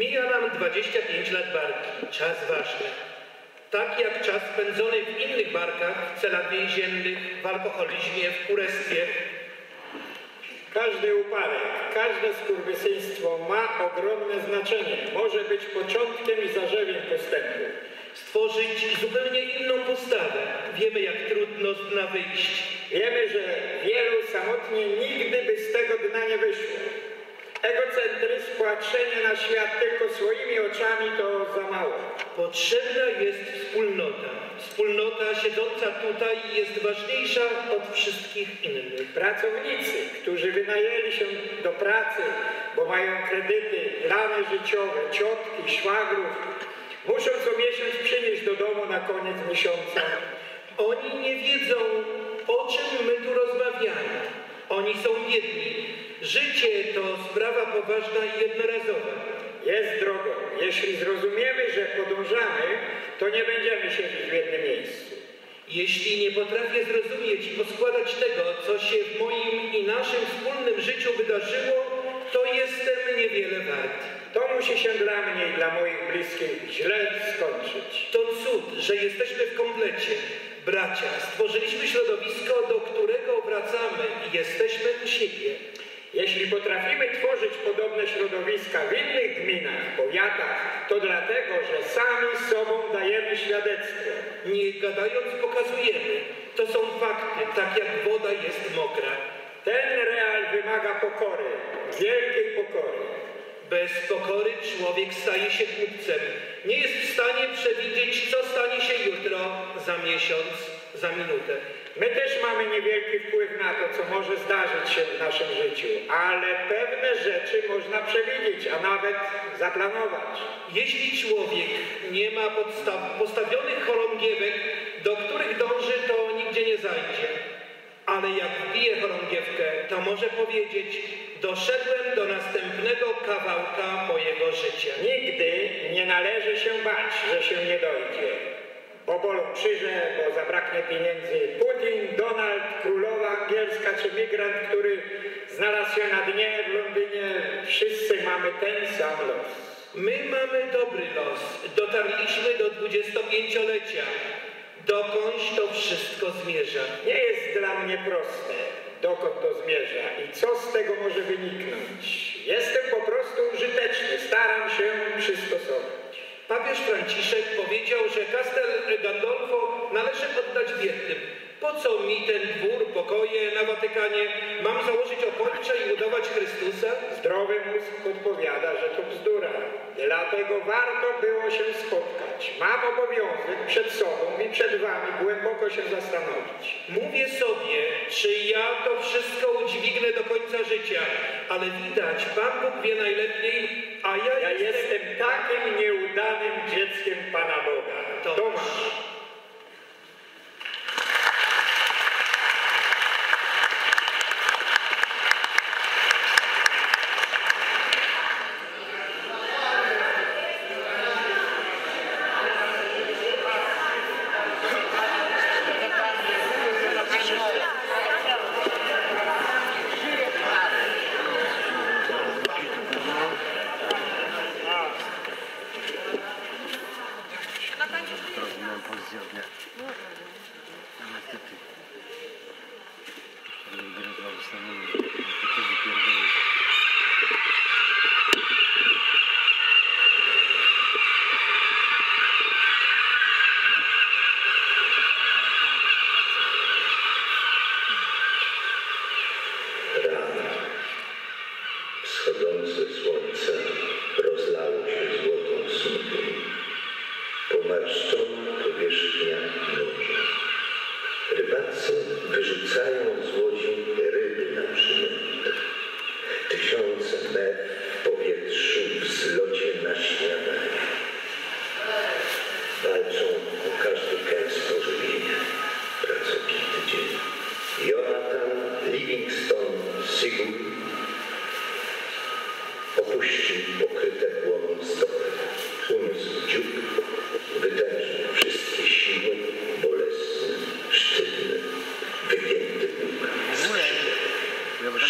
Mija nam 25 lat barki, czas ważny. Tak jak czas spędzony w innych barkach, w celach więziennych, w alkoholizmie, w kurestwie. Każdy upadek, każde skurwysyństwo ma ogromne znaczenie. Może być początkiem i zarzewiem postępu. Stworzyć zupełnie inną postawę. Wiemy, jak trudno z dna wyjść. Wiemy, że wielu samotnie nigdy by z tego dna nie wyszło. Patrzenie na świat tylko swoimi oczami to za mało. Potrzebna jest wspólnota. Wspólnota siedząca tutaj jest ważniejsza od wszystkich innych. Pracownicy, którzy wynajęli się do pracy, bo mają kredyty, plany życiowe, ciotki, szwagrów, muszą co miesiąc przynieść do domu na koniec miesiąca. Oni nie wiedzą, o czym my tu rozmawiamy. Oni są biedni. Życie to sprawa poważna i jednorazowa. Jest drogą. Jeśli zrozumiemy, że podążamy, to nie będziemy siedzieć w jednym miejscu. Jeśli nie potrafię zrozumieć i poskładać tego, co się w moim i naszym wspólnym życiu wydarzyło, to jestem niewiele wart. To musi się dla mnie i dla moich bliskich źle skończyć. To cud, że jesteśmy w komplecie. Bracia, stworzyliśmy środowisko, do którego wracamy i jesteśmy u siebie. Jeśli potrafimy tworzyć podobne środowiska w innych gminach, powiatach, to dlatego, że sami sobą dajemy świadectwo. Nie gadając pokazujemy. To są fakty, tak jak woda jest mokra. Ten real wymaga pokory, wielkiej pokory. Bez pokory człowiek staje się głupcem. Nie jest w stanie przewidzieć, co stanie się jutro, za miesiąc, za minutę. My też mamy niewielki wpływ na to, co może zdarzyć się w naszym życiu, ale pewne rzeczy można przewidzieć, a nawet zaplanować. Jeśli człowiek nie ma podstaw, postawionych chorągiewek, do których dąży, to nigdzie nie zajdzie. Ale jak wbije chorągiewkę, to może powiedzieć, doszedłem do następnego kawałka mojego życia. Nigdy nie należy się bać, że się nie dojdzie. Bo bolą krzyże, bo zabraknie pieniędzy. Putin, Donald, królowa angielska czy migrant, który znalazł się na dnie w Londynie. Wszyscy mamy ten sam los. My mamy dobry los. Dotarliśmy do 25-lecia. Dokądś to wszystko zmierza. Nie jest dla mnie proste, dokąd to zmierza i co z tego może wyniknąć. Jestem po prostu użyteczny, staram się przystosować. Papież Franciszek powiedział, że Castel Gandolfo należy poddać biednym. Po co mi ten dwór, pokoje na Watykanie? Mam założyć oporcze i budować Chrystusa? Zdrowy mózg odpowiada, że to bzdura. Dlatego warto było się spotkać. Mam obowiązek przed sobą i przed wami głęboko się zastanowić. Mówię sobie, czy ja to wszystko udźwignę do końca życia. Ale widać, Pan Bóg wie najlepiej, a ja, ja jestem... jestem takim nieudanym dzieckiem Pana Boga. To Tomasz.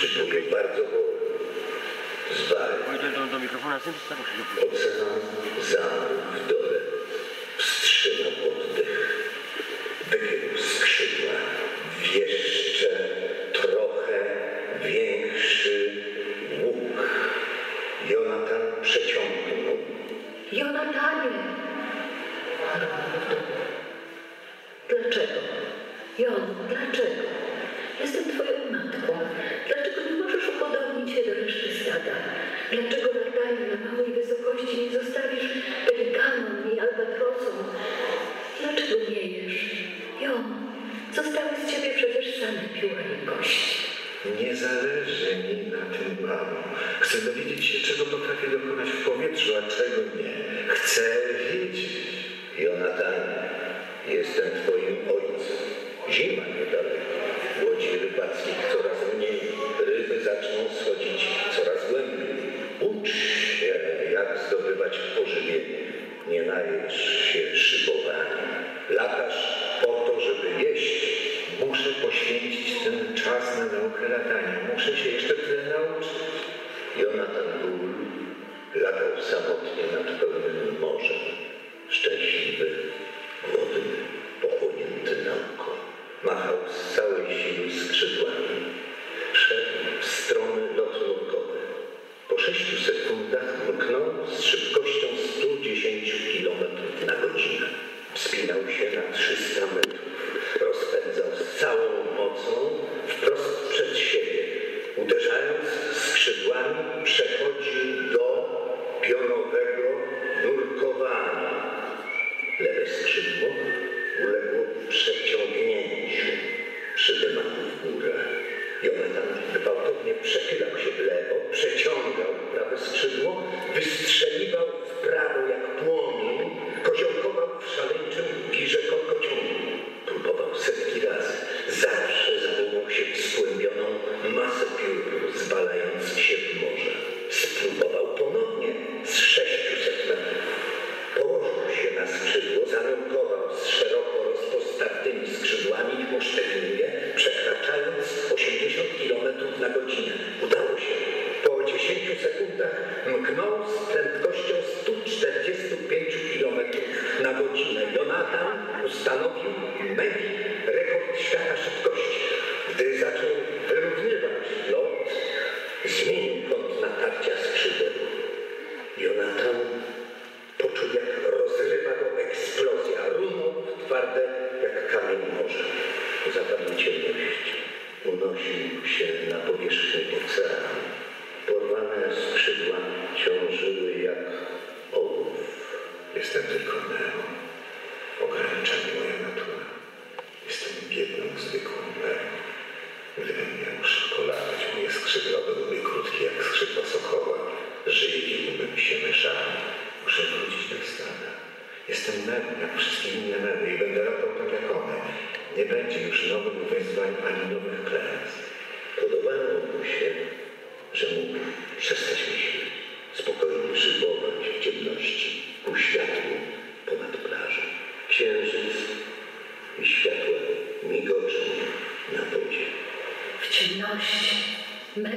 Przyciągaj bardzo wolno. Zwalnij. Do, do, mikrofonu, a Ocena za w dole. Wstrzymam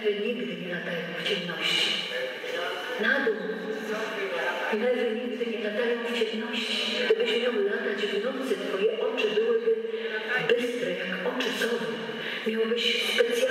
Lewy nigdy nie latają w ciemności. Na dół. Lewy nigdy nie latają w ciemności. Gdybyś miał latać w nocy, twoje oczy byłyby bystre jak oczy sowy. Miałbyś specjalne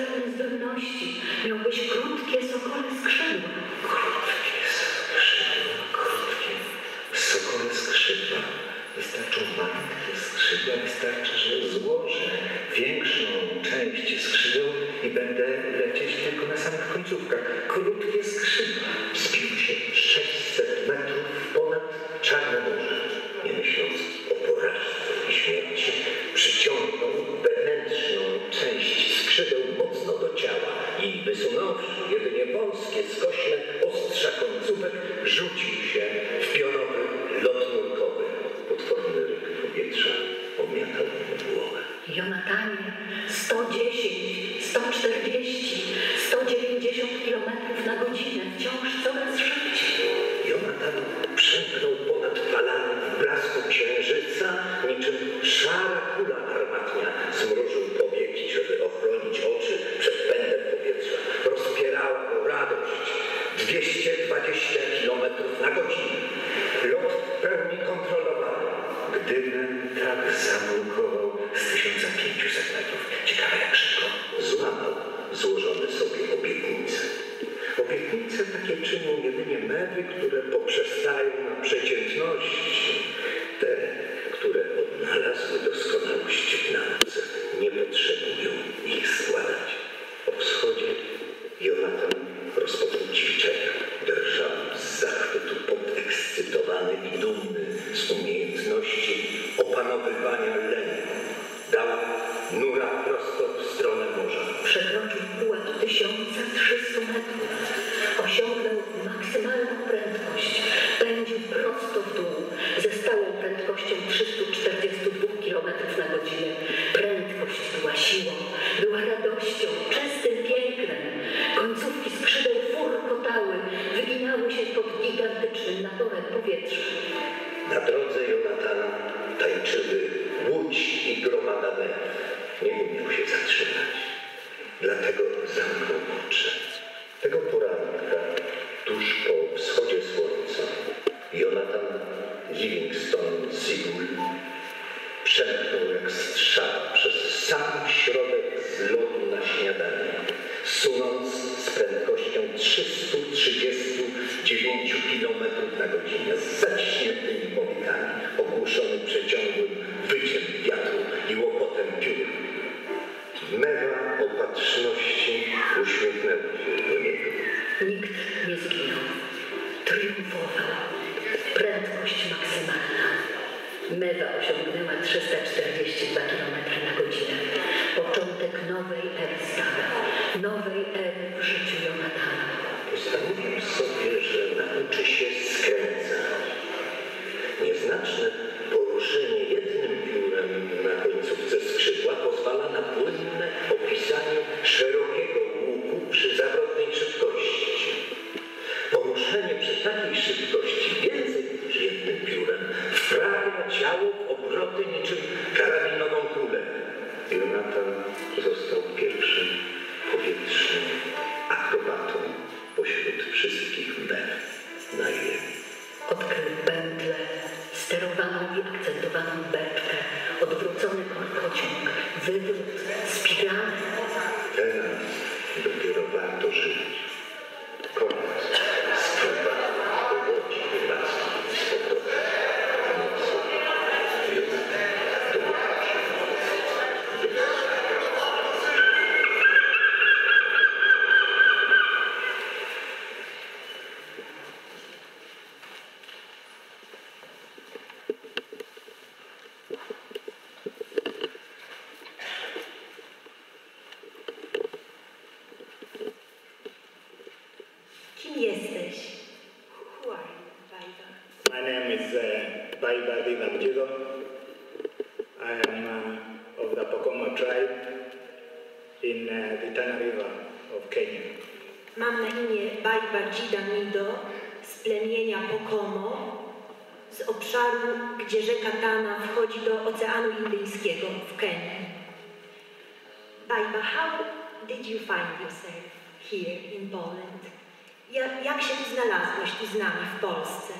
znalazłeś tu z nami w Polsce?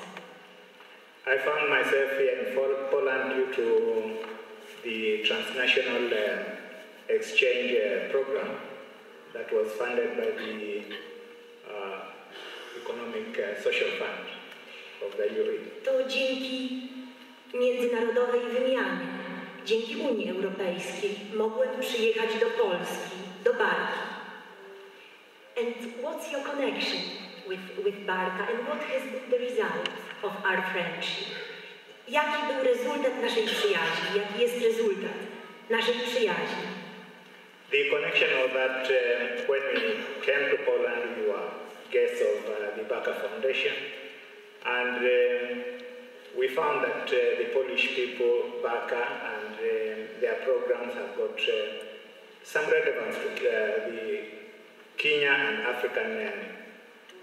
I found myself here in Pol- Poland due to the transnational uh, exchange uh, program that was funded by the uh, Economic Social Fund of the UE. To dzięki międzynarodowej wymianie, dzięki Unii Europejskiej mogłem przyjechać do Polski, do Barki. And what's your connection with, with Barka and what has been the result of our friendship? Jaki był rezultat naszej przyjaźni? Jaki jest rezultat naszej przyjaźni? The connection was that uh, when we came to Poland, we were guests of uh, the Baka Foundation, and uh, we found that uh, the Polish people, Baka, and uh, their programs have got uh, some relevance to uh, the Kenya and African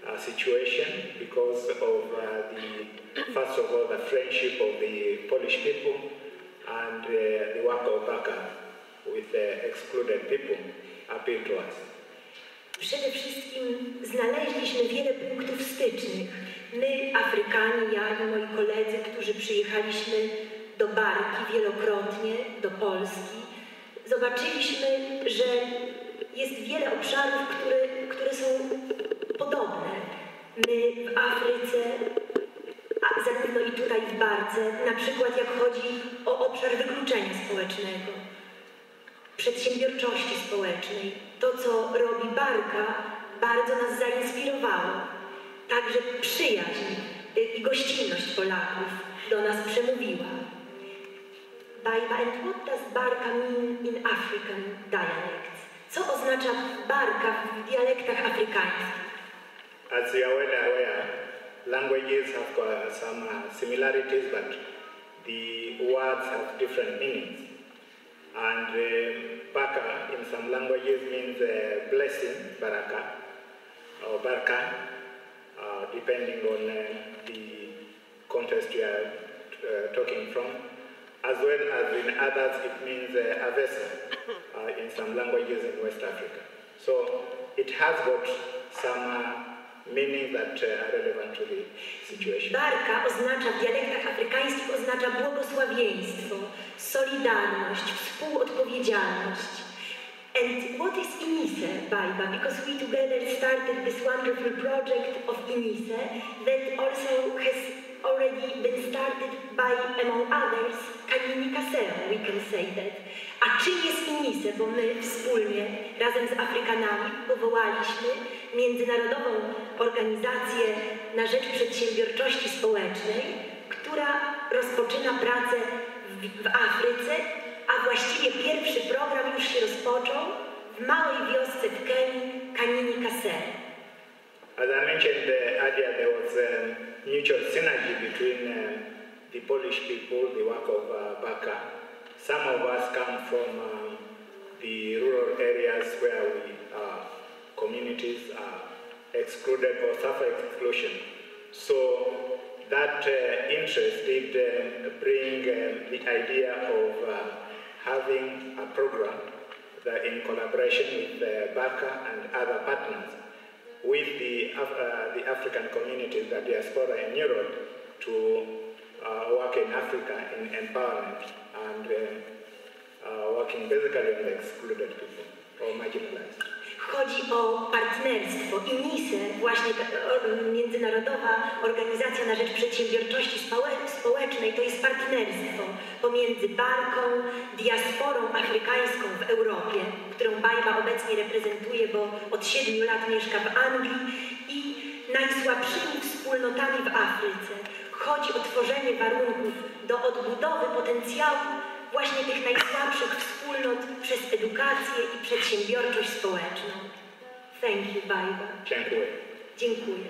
uh, situation because of uh, the, first of all, the friendship of the Polish people and uh, the work of Baka with uh, excluded people appeal to us. Przede wszystkim znaleźliśmy wiele punktów stycznych. My, Afrykanie, ja i moi koledzy, którzy przyjechaliśmy do Barki wielokrotnie, do Polski, zobaczyliśmy, że jest wiele obszarów, które, które są podobne. My w Afryce, a zarówno i tutaj w Barce, na przykład jak chodzi o obszar wykluczenia społecznego przedsiębiorczości społecznej. To, co robi Barka, bardzo nas zainspirowało. Także przyjaźń i gościnność Polaków do nas przemówiła. Bajba, and what does Barka mean in African dialects? Co oznacza Barka w dialektach afrykańskich? As you are well aware, languages have got some uh, similarities, but the words have different meanings. And uh, baka in some languages means uh, blessing, baraka, or baraka, uh, depending on uh, the context you are uh, talking from. As well as in others, it means uh, avesa uh, in some languages in West Africa. So it has got some meaning that uh, are relevant to the situation. Barka oznacza w dialektach afrykańskich oznacza błogosławieństwo, solidarność, współodpowiedzialność. And what is Inise, Baiba? Because we together started this wonderful project of Inise that also has already been started by, among others, Kanini Kaseo, we can say that. A czym jest Inise? Bo my wspólnie, razem z Afrykanami, powołaliśmy międzynarodową organizację na rzecz przedsiębiorczości społecznej, która rozpoczyna pracę w, w Afryce, a właściwie pierwszy program już się rozpoczął w małej wiosce w Kenii, Kanini Kaseo. As I mentioned uh, earlier, there was um, mutual synergy between um, the Polish people, the work of uh, Baka. Some of us come from um, the rural areas where we, uh, communities are excluded or suffer exclusion. So that uh, interest did um, bring um, the idea of uh, having a program that in collaboration with uh, Baka and other partners with the, uh, the African communities, the diaspora in Europe, to uh, work in Africa in empowerment and uh, uh, working basically on the excluded people or marginalized. Chodzi o partnerstwo. INISE, właśnie ta o- Międzynarodowa Organizacja na Rzecz Przedsiębiorczości Społe- Społecznej, to jest partnerstwo pomiędzy Barką, diasporą afrykańską w Europie, którą Bajba obecnie reprezentuje, bo od siedmiu lat mieszka w Anglii i najsłabszymi wspólnotami w Afryce. Chodzi o tworzenie warunków do odbudowy potencjału właśnie tych najsłabszych wspólnot przez edukację i przedsiębiorczość społeczną. Thank you, Bajba. Dziękuję. Dziękuję.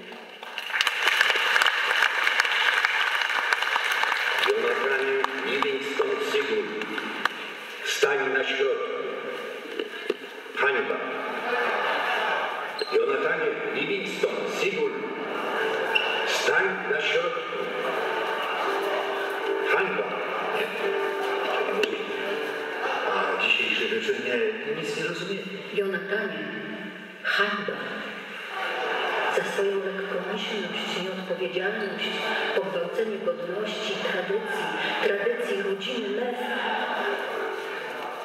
Jonathanie Livingston Sigul, stań na środku. Hańba. Jonathanie Livingston Sigul, stań na środku. Dzisiejsze życzenie nic nie rozumie. Jonathanie, hańba. Za swoją lekkomyślność, nieodpowiedzialność, pogwałcenie godności, tradycji, tradycji rodziny lew.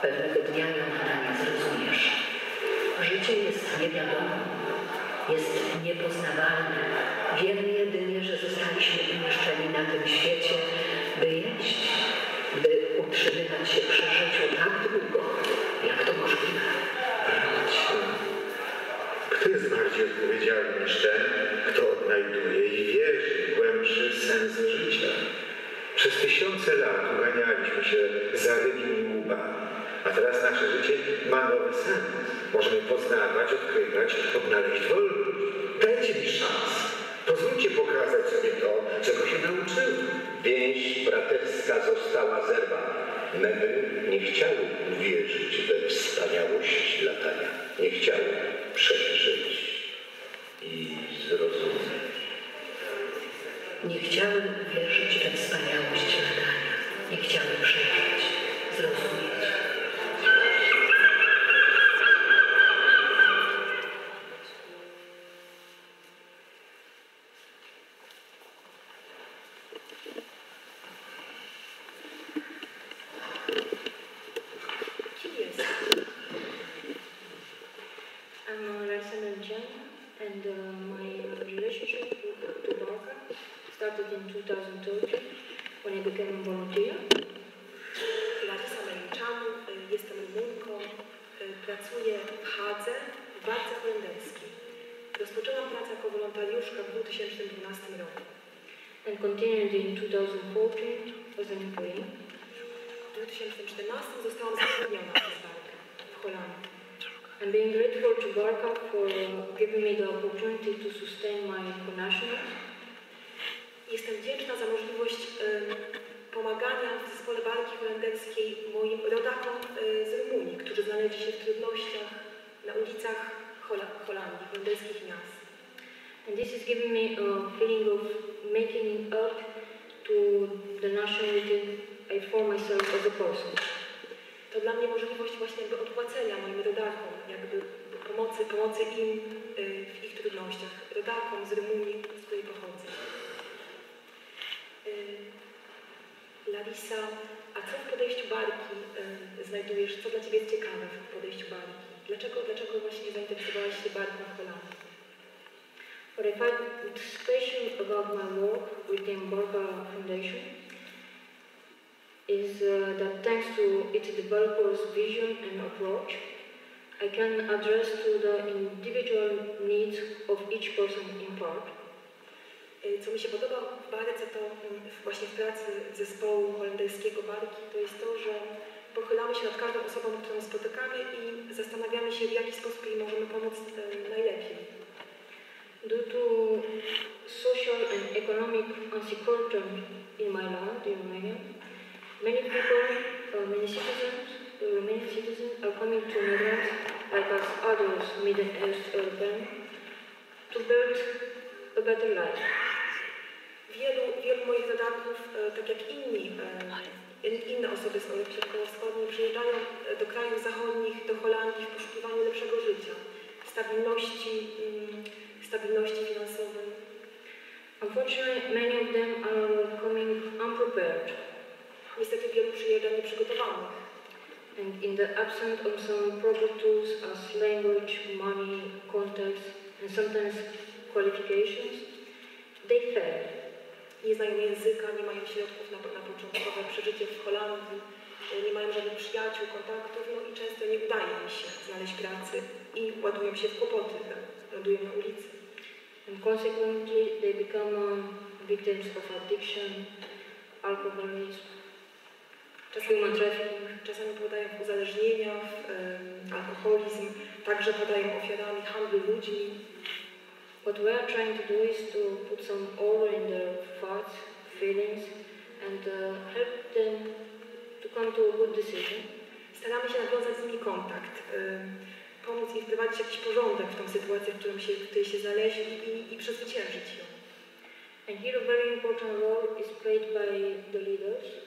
Pewnego dnia Jonatanie zrozumiesz. Życie jest niewiadome, jest niepoznawalne. Wiemy jedynie, że zostaliśmy umieszczeni na tym świecie, by jeść, by utrzymywać się przy życiu tak długo, jak to możliwe. Kto jest bardziej odpowiedzialny niż ten, kto odnajduje i wierzy w głębszy sens życia? Przez tysiące lat uganialiśmy się za rybim i łbami, a teraz nasze życie ma nowy sens. Możemy poznawać, odkrywać, odnaleźć wolność. Dajcie mi szansę. Pozwólcie pokazać sobie to, czego się nauczyłem. Więź braterska została zerwana. Meby nie chciały uwierzyć we wspaniałość latania. Nie chciały przeżyć i zrozumieć. Nie chciały uwierzyć we wspaniałość latania. Nie chciały przeżyć, zrozumieć. Kim jest? I'm Alexander Jen, and uh, my relationship with to Barca started in 2013 when I became a volunteer. Larisa Meliczanu, y, jestem Rumunką, y, pracuję w Hadze w barce holenderskiej. Rozpoczęłam pracę jako wolontariuszka w 2012 roku. and continued in 2014 as an employee. W 2014 zostałam zatrudniona przez barkę w Holandii. I'm being grateful to Barca for giving me the opportunity to sustain my connationals Jestem wdzięczna za możliwość y, pomagania w zespole barki holenderskiej moim rodakom y, z Rumunii, którzy znaleźli się w trudnościach na ulicach Hola Holandii, holenderskich miast. and this is giving me a feeling of making up to the nationality I form myself as a person. To dla mnie możliwość właśnie jakby odpłacenia moim rodakom, jakby pomocy, pomocy im y, w ich trudnościach, rodakom z Rumunii, z której pochodzę. Y, Larisa, a co w podejściu barki y, znajdujesz, co dla Ciebie jest ciekawe w podejściu barki? Dlaczego, dlaczego właśnie zainteresowałaś się barką w Holandii? What I find special about my work with the Embarca Foundation is uh, that thanks to its developers' vision and approach, I can address to the individual needs of each person in part. Y, Co mi się podoba w barce, to mm, właśnie w pracy zespołu holenderskiego barki, to jest to, że pochylamy się nad każdą osobą, którą spotykamy i zastanawiamy się, w jaki sposób jej możemy pomóc y, najlepiej. Due to social and economic insecurity in my land, in Romania, many people, many citizens, uh, Romanian citizens are coming to Netherlands, others Middle East European, to build a better life. Wielu, wielu moich rodaków, e, tak jak inni, e, in- inne osoby z Europy Środkowo-Wschodniej, przyjeżdżają e, do krajów zachodnich, do Holandii w poszukiwaniu lepszego życia, stabilności, mm, stabilności finansowej. Unfortunately, many of them are coming unprepared, Niestety wielu przyjeżdża nieprzygotowanych. And in the absence of some proper tools as language, money, contacts, and sometimes qualifications, they fail. Nie znają języka, nie mają środków na, na początkowe przeżycie w Holandii, e, nie mają żadnych przyjaciół, kontaktów, no i często nie udaje im się znaleźć pracy i ładują się w kłopoty, lądują na ulicy. And consequently, they become um, victims of addiction, alcoholism, Czasami, trafficking. czasami padają w uzależnienia, w alkoholizm, także padają ofiarami handlu ludźmi. What we are trying to do is to put some order in their thoughts, feelings, and uh, help them to come to a good decision. Staramy się nawiązać z nimi kontakt, em, pomóc im wprowadzić jakiś porządek w tą sytuację, w, którym się, w której się znaleźli i, i przezwyciężyć ją. And here a very important role is played by the leaders.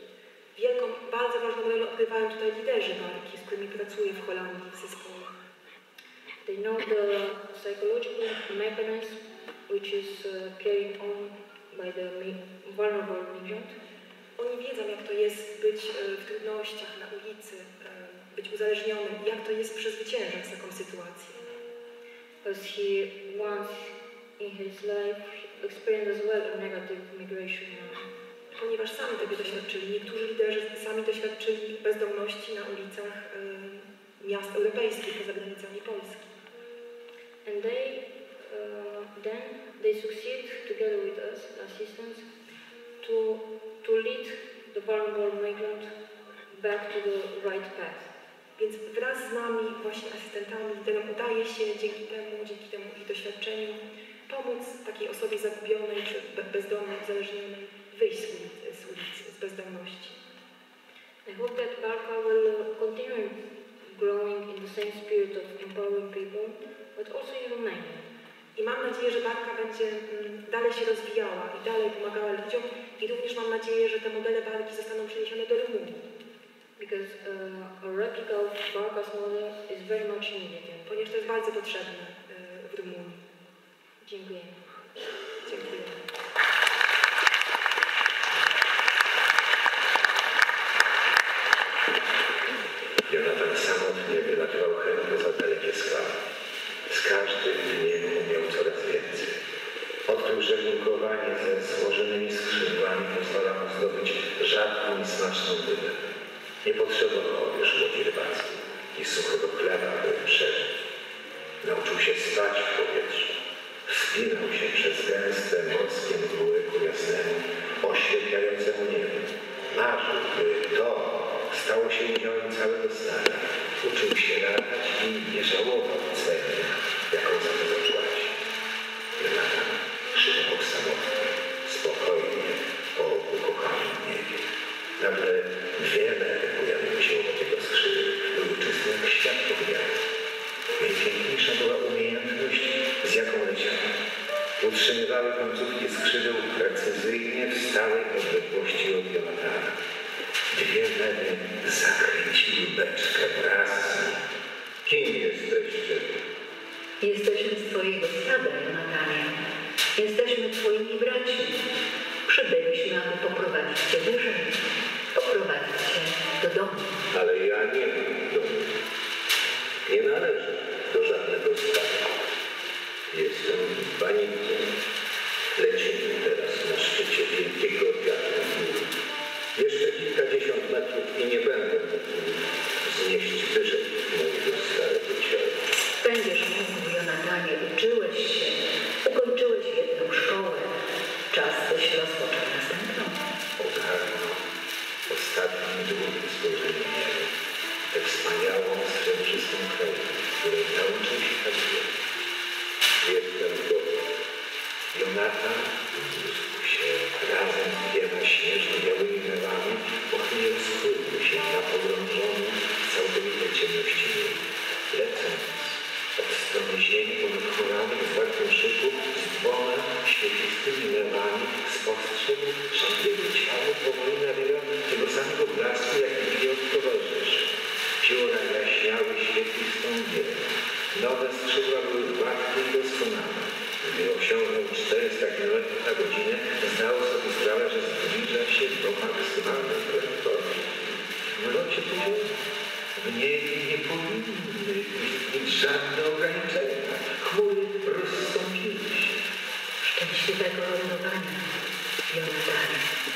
Wielką, bardzo ważną rolę odgrywają tutaj liderzy barki, z którymi pracuję w Holandii w zespole. They know the psychological mechanism which is uh, carried on by the vulnerable migrant. Oni wiedzą, jak to jest być e, w trudnościach na ulicy, e, być uzależnionym, jak to jest przezwyciężać taką sytuację. As he once in his life experienced as well a negative migration. Ponieważ sami tego doświadczyli. Niektórzy liderzy sami doświadczyli bezdomności na ulicach miast europejskich poza granicami Polski. And they uh, then they succeed together with us, assistants, to to lead the vulnerable migrant back to the right path. Więc wraz z nami, właśnie asystentami, liderom udaje się dzięki temu, dzięki temu ich doświadczeniu pomóc takiej osobie zagubionej czy be- bezdomnej, uzależnionej wyjść z ulicy, z, bezdomności. I hope that Barca will uh, continue growing in the same spirit of empowering people, but also in Romania. I mam nadzieję, że Barka będzie mm, dalej się rozwijała i dalej pomagała ludziom i również mam nadzieję, że te modele walki zostaną przeniesione do Rumunii, Because uh, a replica of Barca's model is very much needed. ponieważ to jest bardzo potrzebne y, w Rumunii. Dziękuję. Jonatan samotnie wylatywał chętnie za dalekie skały. Z każdym dniem umiał coraz więcej. Odkrył, że ze złożonymi skrzydłami pozwala mu zdobyć rzadką i smaczną rybę. Nie potrzebował już łodzi rybackiej i suchego chleba, by przeżyć. Nauczył się spać w powietrzu. Wspinał się przez gęste morskie mgły ku jasnemu, oślepiającemu niebu. Marzył, by to stało się udziałem całego stada. Uczył się latać i nie żałował ceny, jaką za to zapłaci. Jonatan szybko samotnie, spokojnie po ukochanym niebie. Nagle wiele pojawiło się obok jego skrzydeł. Był czysty jak świat ogniany. Najpiękniejsza była umiejętność, z jaką leciał. Utrzymywały końcówki skrzydeł precyzyjnie w stałej odległości od Jonatana. Mewy zakręciły beczkę wraz. Kim jesteście? Jesteśmy z Twojego stada, Jonatanie. Jesteśmy Twoimi braćmi. Przybyliśmy, aby poprowadzić Cię wyżej. Poprowadzić Cię do domu. Ale ja nie mam domu. Nie należę metrów i nie będę mógł znieść wyżej mojego starego ciała. Będziesz mógł, Jonatanie, uczyłeś się, ukończyłeś jedną szkołę. Czas byś rozpoczął następną. Ogarnął ostatnim długim spojrzeniem niebo. Tę wspaniałą, srebrzystą krainę, której nauczył się tak wiele. Jestem gotów. Jonatan się razem z dwiema śnieżno-białymi pochylił skórny się na pogrążonym w całkowitej ciemności niebie. Lecąc od strony ziemi ponad chmurami w wartym z dwoma świetlistymi mewami spostrzegł, że jego powoli tego samego blasku, jaki bije od towarzyszy. Pióra jaśniały świetlistą. Nowe skrzydła były gładkie i doskonałe. Gdy osiągnął 400 km na godzinę, zdał sobie sprawę, że zbliża się do maksymalnej prędkości. W locie w niebie nie powinny istnieć żadne ograniczenia. Chmury rozstąpiły się. Szczęśliwego lądowania, Jonatanie. Nowe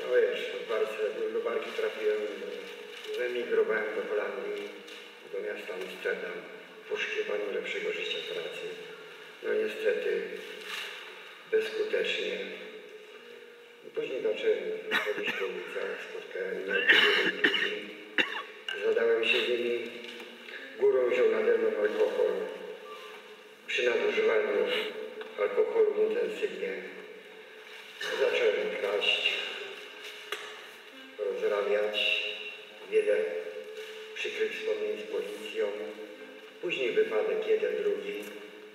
No wiesz, Barce, do Barki trafiłem, wyemigrowałem do Holandii, do miasta Amsterdam w poszukiwaniu lepszego życia pracy. No niestety bezskutecznie. Później zacząłem chodzić po ulicach, spotkałem ludzi. Zadałem się z nimi, górą wziął nade mną alkohol. Przy nadużywaniu alkoholu intensywnie zacząłem kraść, rozrabiać, wiele przykrych wspomnień z policją. Później wypadek jeden, drugi.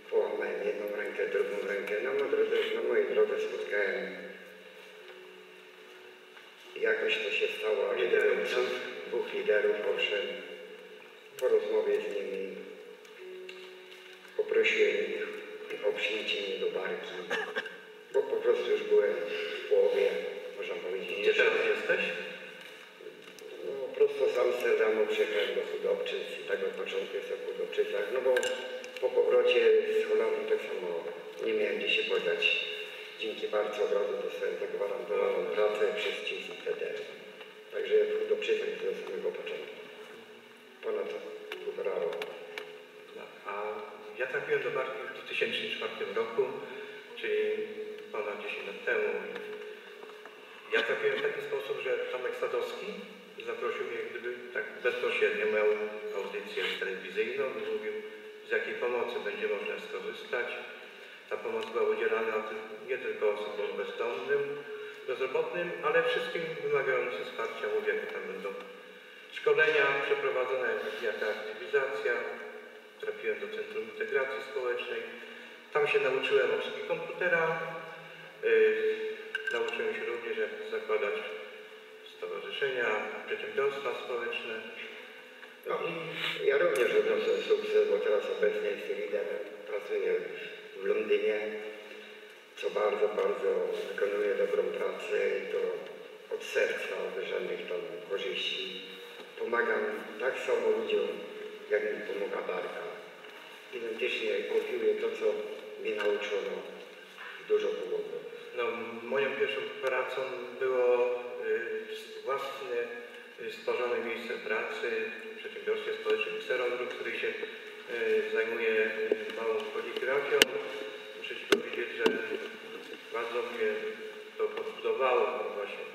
Połamałem jedną rękę, drugą rękę. Na, mojej drodze, na mojej drodze spotkałem jakoś to się stało. Liderów. Dwóch liderów, owszem. Po rozmowie z nimi poprosiłem ich o przyjęcie mnie do barki, bo po prostu już byłem w połowie, można powiedzieć. Gdzie teraz jesteś? No, z Amsterdamu przyjechałem do Hudobczyc i tak od początku jestem w Hudobczycach, no bo po powrocie z Holandii tak samo nie miałem gdzie się podziać. Dzięki bardzo od razu dostałem zagwarantowaną pracę przez CIS i TD. Także w Hudobczycach jestem od samego początku. Ponad półtora roku. A ja trafiłem do barki w 2004 roku, czyli ponad 10 lat temu. Ja trafiłem w taki sposób, że Tomek Sadowski zaprosił mnie, gdyby tak bezpośrednio miał audycję telewizyjną i mówił, z jakiej pomocy będzie można skorzystać. Ta pomoc była udzielana nie tylko osobom bezdomnym, bezrobotnym, ale wszystkim wymagającym wsparcia. Mówię, jakie tam będą szkolenia przeprowadzone, jaka aktywizacja. Trafiłem do Centrum Integracji Społecznej. Tam się nauczyłem obsługi komputera. Yy, nauczyłem się również, jak zakładać stowarzyszenia, przedsiębiorstwa społeczne. No i ja również odnoszę sukces, bo teraz obecnie jestem liderem. Pracuję w Londynie, co bardzo, bardzo wykonuję dobrą pracę i to od serca, bez żadnych tam korzyści. Pomagam tak samo ludziom, jak mi pomaga Barka. Identycznie kopiuję to, co mnie nauczono dużo pomogło. No, moją pierwszą pracą było y, własne stworzone miejsce pracy w przedsiębiorstwie społecznym Xeron, który się y, zajmuje y, małą poligrafią. Muszę Ci powiedzieć, że bardzo mnie to podbudowało, właśnie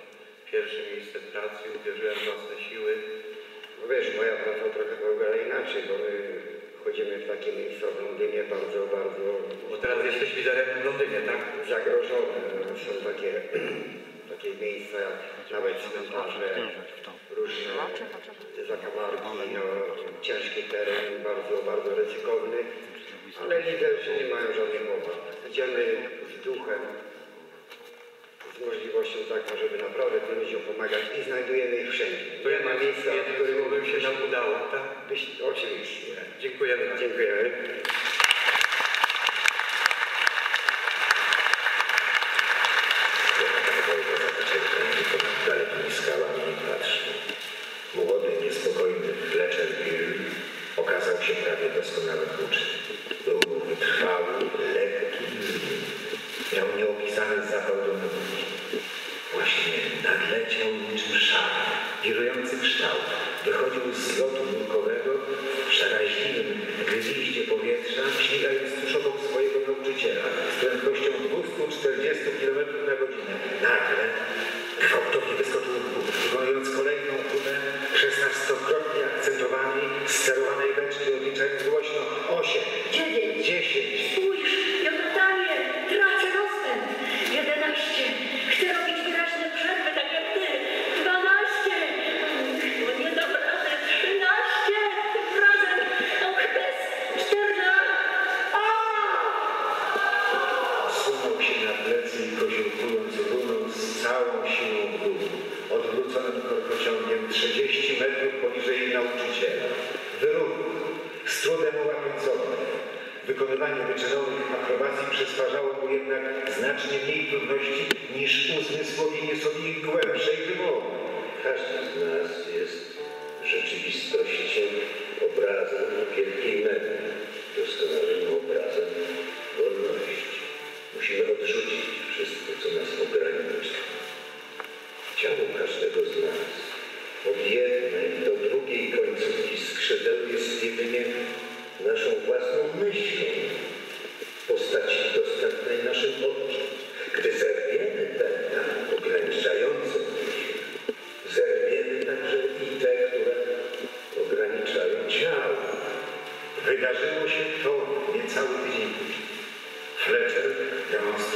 pierwsze miejsce pracy, uwierzyłem w własne siły. No wiesz, moja praca trochę wygląda inaczej, bo my chodzimy w takie miejsca w Londynie bardzo, bardzo... Bo teraz jesteś liderem w Londynie, tak? Zagrożone. Są takie, takie miejsca jak nawet cmentarze, różne zakamarki, no, ciężki teren, bardzo, bardzo ryzykowny, ale liderzy nie mają żadnych obaw. Idziemy z duchem, z możliwością taką, żeby naprawdę tym ludziom pomagać i znajdujemy ich wszędzie. To Nie ma miejsca, w którym się nam udało, tak? Oczywiście. Dziękujemy. Dziękujemy. Stella.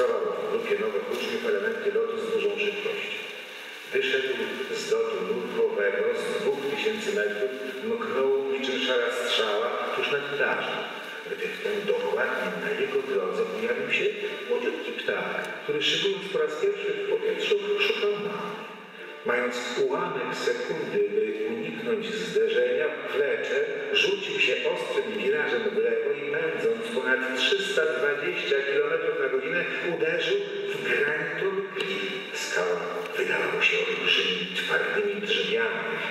Demonstrował w grupie nowych uczniów elementy lotu z dużą szybkością. Wyszedł z lotu nurkowego z 2000 metrów, mknął niczym szara strzała tuż nad plażą. Wtem dokładnie na jego drodze pojawił się młodziutki ptak, który szybując po raz pierwszy w powietrzu szukał mamy. Mając ułamek sekundy, by uniknąć zderzenia, Fletcher rzucił się ostrym wirażem w lewo i pędząc ponad 320 km na godzinę uderzył w granitowy klif. Skała wydała się olbrzymimi, twardymi drzwiami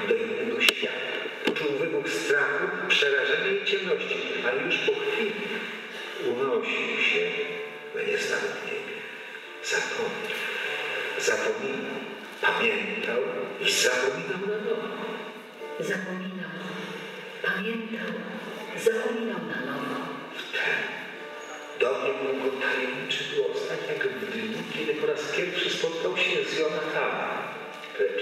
do innego świata. Poczuł wybuch strachu, przerażenia i ciemności, ale już po chwili unosił się na nieznanym niebie. Zapomniał, zapominał, pamiętał i zapominał. Zapominał. Pamiętał. Zapominał na nowo. Wtem dobiegł go tajemniczy głos, tak jak w dniu, kiedy po raz pierwszy spotkał się z Jonathanem. Lecz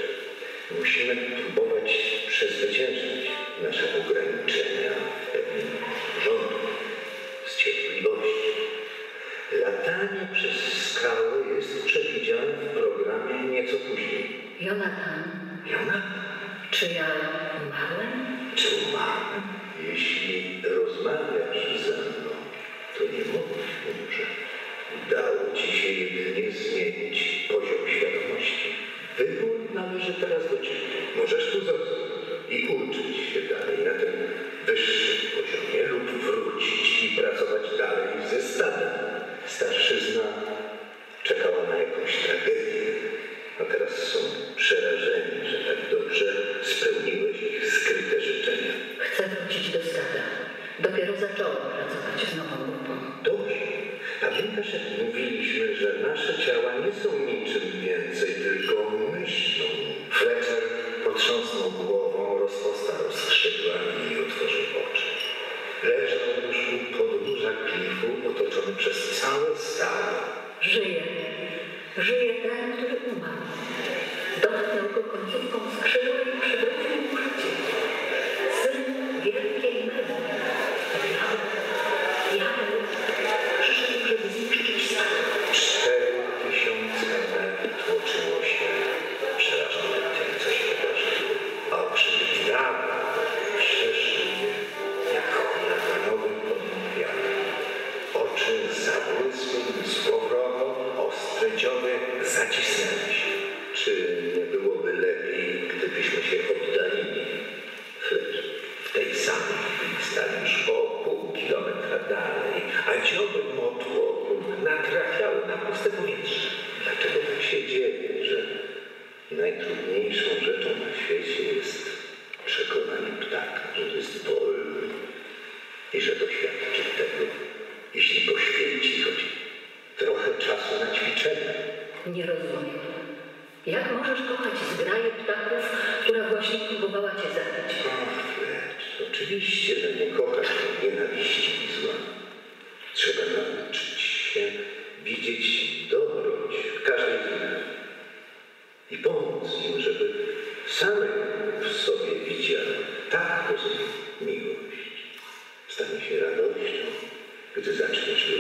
musimy próbować przezwyciężyć nasze ograniczenia w pewnym porządku, z cierpliwością. Latanie przez skały jest przewidziane w programie nieco później. Jonathan, Jonathan? Czy ja umarłem? Czy umarłem? Jeśli rozmawiasz ze mną, to nie mówisz umrzeć. Dało ci się jedynie zmienić poziom świadomości. Wybór należy teraz do ciebie. Możesz tu zostać i uczyć się dalej na tym wyższym poziomie lub wrócić i pracować dalej ze stanem. Starszyzna i pomóc im, żeby same w sobie widziały taką miłość. Stanie się radością, gdy zaczniesz ją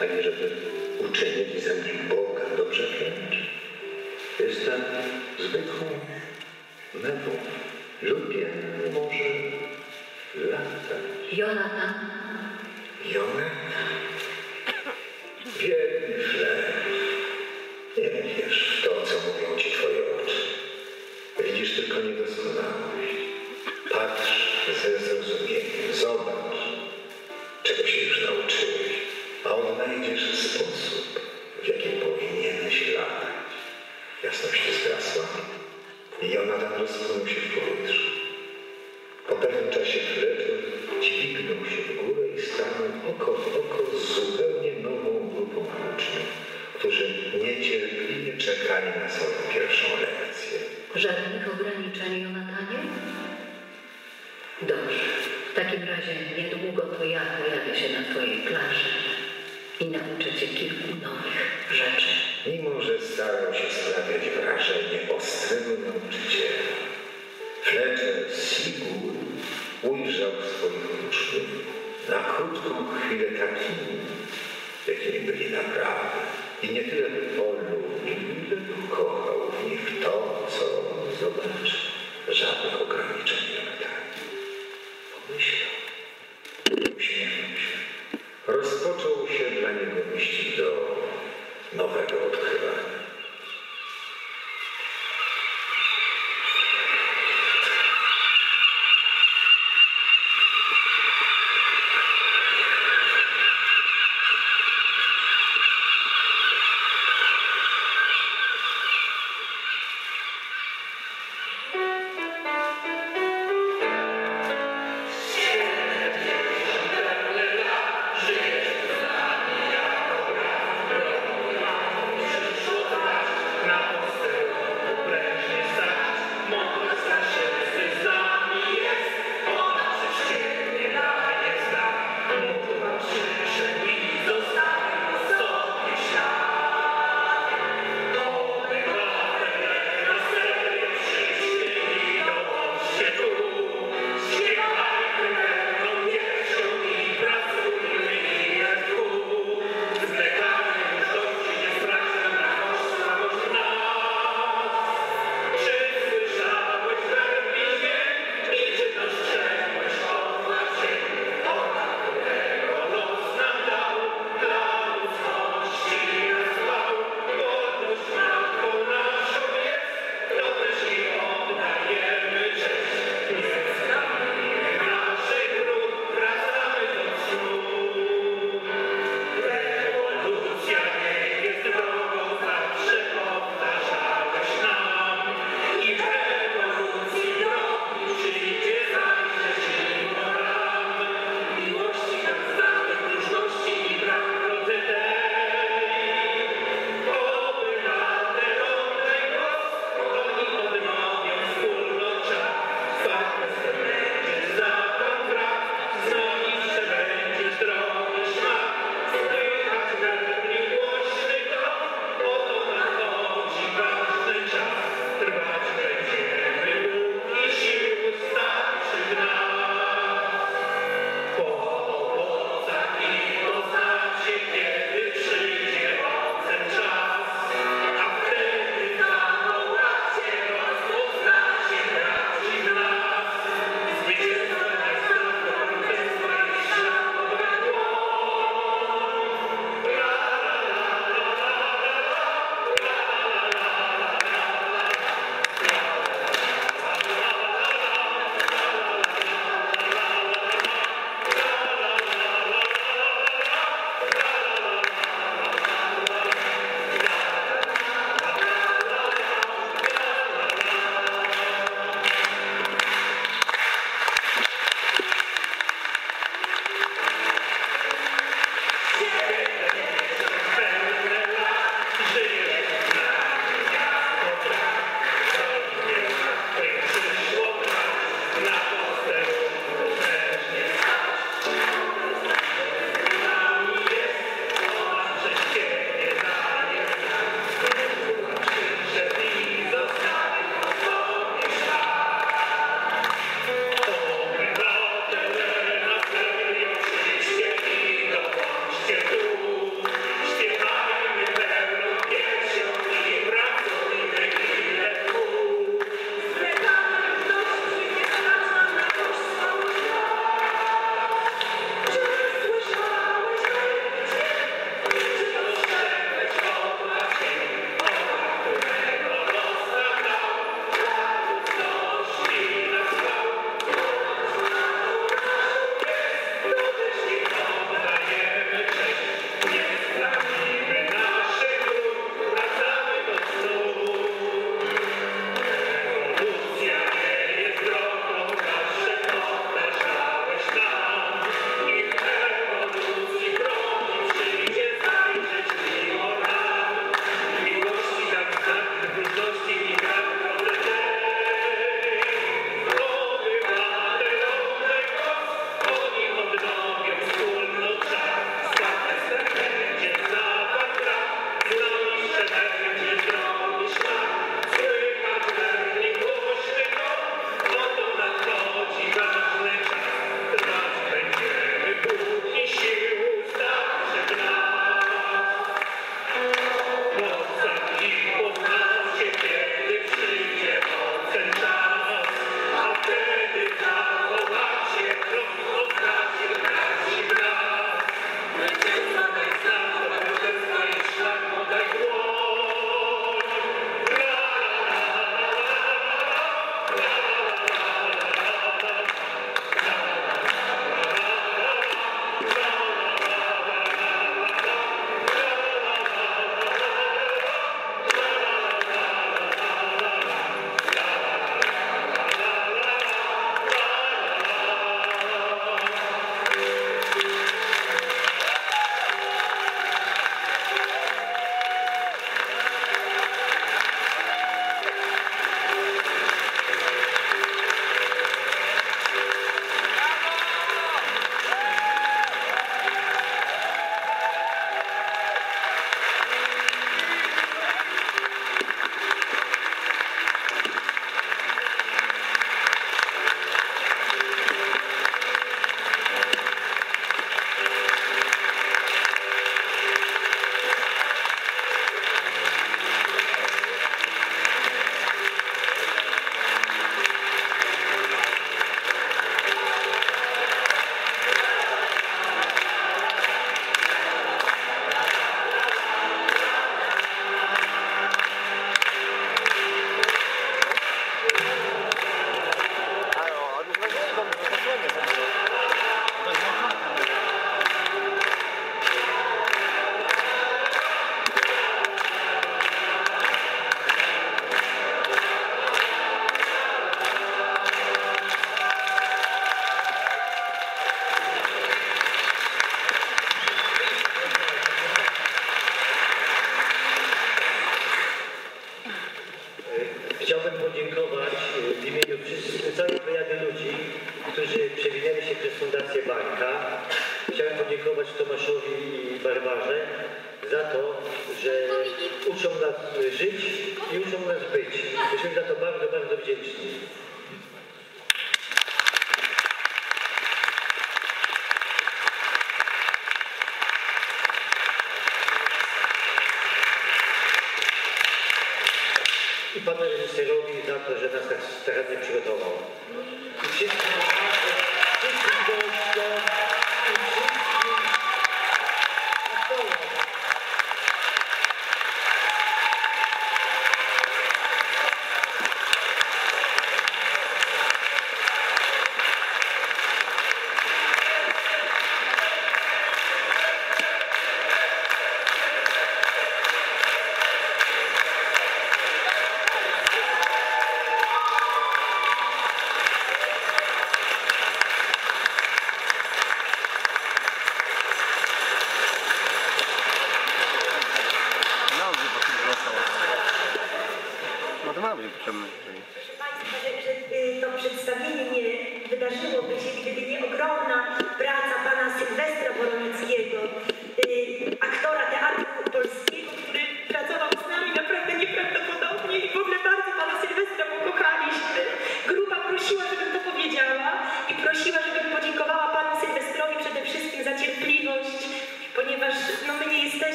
Panie, żeby uczynili ze mnie Boga dobrze wręcz. Jestem zwykłą mewą. Lubię może latać. Jonatan. Jonatan.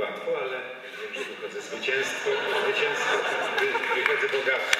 łatwo, ale wiem, że wychodzę zwycięstwo, zwycięstwo, wy, wychodzę bogaty.